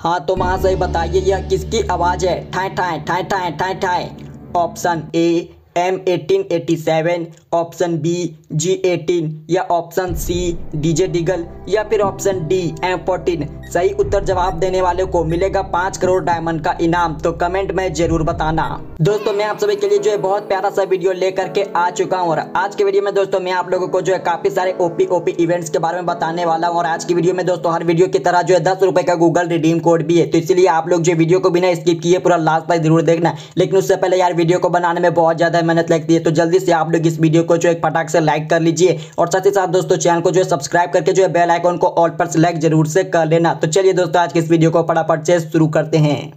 हाँ तो महाशय बताइए, यह किसकी आवाज़ है? ठाए ठाए ठाए ठाए ठाए ठाए। Option A M eighteen eighty seven option B G eighteen या ऑप्शन सी डीजे डिगल या फिर ऑप्शन डी एम फोर्टीन सही उत्तर जवाब देने वाले को मिलेगा पाँच करोड़ डायमंड का इनाम तो कमेंट में ज़रूर बताना। दोस्तों, मैं आप सभी के लिए जो है बहुत प्यारा सा वीडियो लेकर के आ चुका हूँ, और आज के वीडियो में दोस्तों, मैं आप लोगों को जो है काफ़ी सारे ओपी ओपी इवेंट्स के बारे में बताने वाला हूँ, और आज की वीडियो में दोस्तों, हर वीडियो की तरह जो है दस रुपए का गूगल रिडीम कोड भी है। तो इसलिए आप लोग जो वीडियो को बिना स्किप किए पूरा लास्ट तक ज़रूर देखना। लेकिन उससे पहले यार वीडियो को बनाने में बहुत ज़्यादा मेहनत लगती है तो जल्दी से आप लोग इस वीडियो को जो एक फटाक से लाइक कर लीजिए। और साथ ही साथ दोस्तों चैनल को जो है सब्सक्राइब करके जो है बेल आइकन को ऑल पर सेलेक्ट ज़रूर से कर लेना। तो चलिए दोस्तों, आज के इस वीडियो को फटाफट से शुरू करते हैं।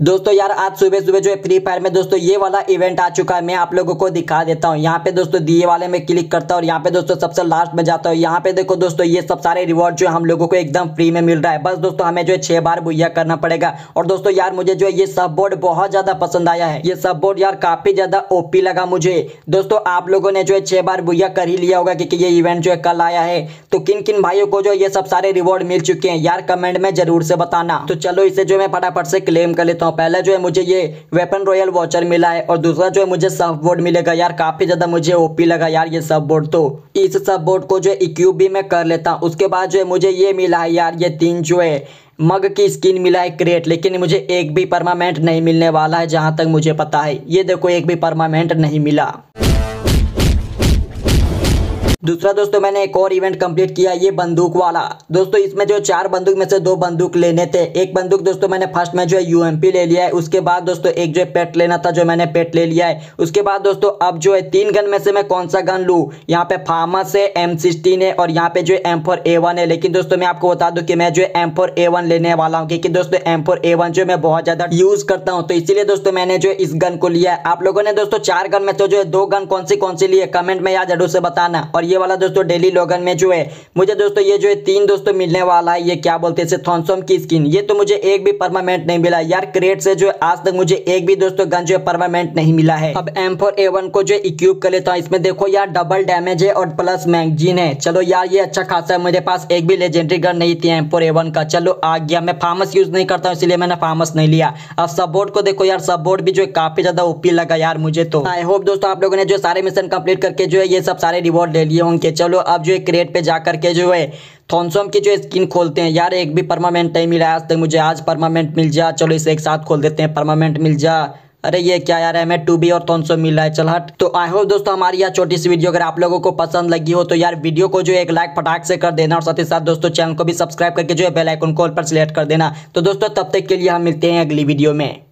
दोस्तों यार, आज सुबह सुबह जो है फ्री फायर में दोस्तों ये वाला इवेंट आ चुका है, मैं आप लोगों को दिखा देता हूँ। यहाँ पे दोस्तों दिए वाले में क्लिक करता हूँ और यहाँ पे दोस्तों सबसे लास्ट में जाता हूँ। यहाँ पे देखो दोस्तों, ये सब सारे रिवॉर्ड जो है हम लोगों को एकदम फ्री में मिल रहा है। बस दोस्तों, हमें जो है छह बार बुया करना पड़ेगा। और दोस्तों यार, मुझे जो है ये सब बोर्ड बहुत ज़्यादा पसंद आया है। ये सब बोर्ड यार काफ़ी ज़्यादा ओपी लगा मुझे। दोस्तों, आप लोगों ने जो है छह बार बुया कर ही लिया होगा क्योंकि ये इवेंट जो है कल आया है। तो किन किन भाइयों को जो ये सब सारे रिवॉर्ड मिल चुके हैं? यार कमेंट में ज़रूर से बताना। तो चलो इसे जो मैं फटाफट से क्लेम कर लेता हूँ। पहले जो है मुझे ये वेपन रॉयल वॉचर मिला है और दूसरा जो है मुझे सब बोर्ड मिलेगा। यार, काफ़ी ज़्यादा मुझे ओपी लगा यार ये सब बोर्ड तो। इस सब बोर्ड को जो है इक्यूब भी मैं कर लेता। हूँ उसके बाद जो है मुझे ये मिला है यार, ये तीन जो है मग की स्किन मिला है क्रिएट लेकिन मुझे एक भी परमानेंट नहीं मिलने वाला है, जहाँ तक मुझे पता है। ये देखो, एक भी परमानेंट नहीं मिला। दूसरा दोस्तों, मैंने एक और इवेंट कंप्लीट किया, ये बंदूक वाला। दोस्तों, इसमें जो चार बंदूक में से दो बंदूक लेने थे। एक बंदूक, दोस्तों, मैंने फ़र्स्ट में जो है यूएमपी ले लिया है। उसके बाद, दोस्तों, एक जो है पेट लेना था, जो मैंने पेट ले लिया है। उसके बाद, दोस्तों, अब जो है तीन गन में से मैं कौन सा गन लूँ? यहाँ पे फार्मस है एम है और यहाँ पे जो है एम फोर ए वन है। लेकिन, दोस्तों, मैं आपको बता दूँ कि मैं जो है एम फोर ए वन लेने वाला हूँ, क्योंकि, दोस्तों एम फोर ए वन जो मैं बहुत ज़्यादा यूज़ करता हूँ। तो इसीलिए, दोस्तों, मैंने जो इस गन को लिया है। आप लोगों ने, दोस्तों, चार गन में तो जो है दो गन कौन सी कौन सी लिए कमेंट में याद ज़रूर से बताना। और ये वाला दोस्तों डेली लोगन में जो है, मुझे दोस्तों ये जो है तीन दोस्तों मिलने वाला है, ये क्या बोलते हैं थॉन्सम की स्किन ये तो मुझे एक भी परमानेंट नहीं मिला। यार क्रेट से जो है, आज तक मुझे एक भी दोस्तों गन जो है परमानेंट नहीं मिला है। अब एम फोर को जो इक्यूब कर लेता हूँ। इसमें देखो यार डबल डैमेज है और प्लस मैगजीन है। चलो यार, ये अच्छा खासा है। मेरे पास एक भी लेजेंडरी गन नहीं थी एम फोर का। चलो, आ गया। मैं फार्मस यूज़ नहीं करता हूँ, इसलिए मैंने फार्मस नहीं लिया। अब सब बोर्ड को देखो यार सब बोर्ड भी जो है काफ़ी ज़्यादा ओपी लगा यार मुझे तो। आई होप दोस्तों आप लोगों ने जो सारे मिशन कंप्लीट करके जो है, ये सब सारे रिवॉर्ड ले लिए। होंगे चलो, अब जो है क्रेट पे जा करके जो है थॉन्सम की जो स्किन खोलते हैं, यार, एक भी परमानेंट नहीं मिला आज तक मुझे, आज परमानेंट मिल जा। चलो, इसे एक साथ खोल देते हैं परमानेंट मिल जा। अरे, ये क्या यार एम टू बी और थोन मिल रहा है, चल हट। तो आई होप दोस्तों, हमारी यह छोटी सी वीडियो अगर आप लोगों को पसंद लगी हो तो यार वीडियो को जो एक लाइक फटाक से कर देना, और साथ ही साथ दोस्तों चैनल को भी सब्सक्राइब करके जो है बेल आइकन कॉल पर सिलेक्ट कर देना। तो दोस्तों, तब तक के लिए हम मिलते हैं अगली वीडियो में।